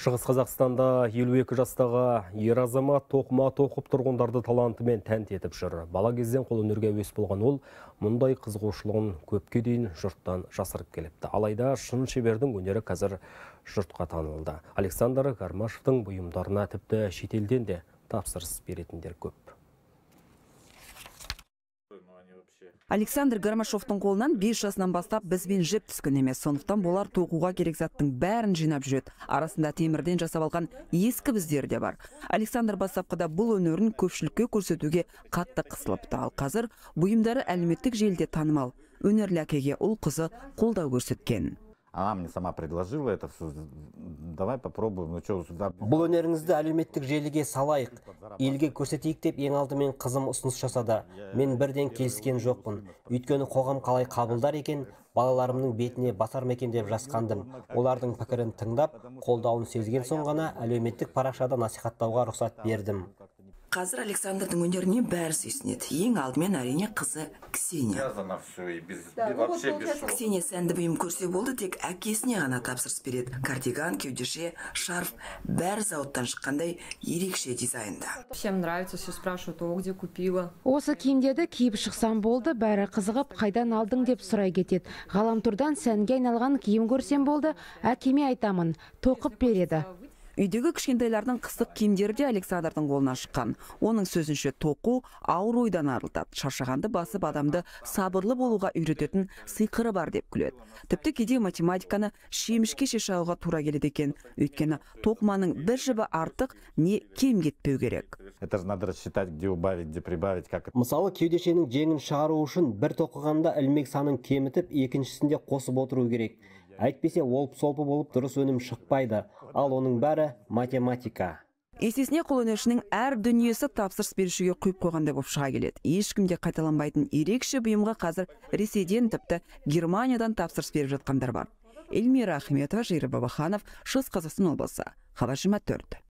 Шығыс Қазақстанда 52 жастағы ер азамат тоқыма тоқып тұрғындарды талантымен тәнті етіп жүр. Бала кезден қолөнерге әуес болған ол мұндай қызығушылығын көпке дейін жұрттан жасырып келіпті. Алайда шын шебердің өнері қазір жұртқа танылды. Александр Гармашевтың бұйымдарына тіпті шетелден де тапсырыс беретіндер көп. Александр Гармашовтың қолынан 5 жасынан бастап бізбен жіп түскен емес. Сондықтан болар тоқуға керек заттың бәрін жинап жүреді. Арасында темірден жасап алған ескі біздері де бар. Александр бастапқыда бұл өнерін көпшілікке көрсетуге қатты қысылыпты. Ал қазір бұйымдары әлеуметтік желіде танымал. Өнерлі әкеге ұл қызы қолдау көрсеткен. Она мне сама предложила это все. Давай попробуем. Ну что. Бұл өнеріңізді әлеуметтік желіге салайық. Елге көрсетейік деп ең алдымен қызым ұсыныс жасады. Мен бірден келіскен жоқпын. Өйткені қоғам қалай қабылдар екен, балаларымның бетіне басар ма екен деп жасқандым. Олардың пікірін тыңдап, қолдауын сезген соң ғана әлеуметтік парақшада насихаттауға рұқсат бердім. Қазір Александрдың өнеріне бәрі сүйсінеді. Ең алдымен әрине қызы Ксения. Связано все и без... и вообще без шоу. Ксения сәнді бұйым көрсе болды тек әкесіне ғана тапсырыс береді. Кардиган, кеудеше, шарф бәрі зауыттан шыққандай ерекше дизайнда. Всем нравится, все спрашивают, о, где купила. Осы киімдерді киіп шықсам болды, бәрі қызығып, қайдан алдың деп сұрай кетеді. Ғаламтордан сәнге айналған киім көрсем болды, әкеме айтамын, тоқып береді. Үйдегі кішкентайлардың қыстық киімдері де Александрдың қолынан шыққан. Оның сөзінше тоқу ауыр ойдан арылтады. Шаршағанды басып адамды сабырлы болуға үйрететін сиқыры бар деп күледі. Тіпті кейде математиканы шемішке шеше алуға тура келеді екен. Өйткені тоқыманың бір жібі артық не кем кетпеу керек. Это же надо рассчитать, где убавить, где прибавить, как это... Мысалы, кеудешенің жеңін шығару үшін бір тоқығанда ілмек санын кемітіп, екіншісінде қосып отыру керек. Әйтпесе олып-солпы болып дұрыс өнім шықпайды. Ал оның бәрі математика. Есесіне қолөнершінің әр дүниесі тапсырыс берушіге құйып қойғандай болып шыға келеді. Ешкімде қайталанбайтын ерекше бұйымға қазір Ресейден тіпті Германиядан тапсырыс беріп жатқандар бар. Эльмира Ахметова, Жейрі Бабаханов, Шығыс Қазақстан облысы. Хабар 24.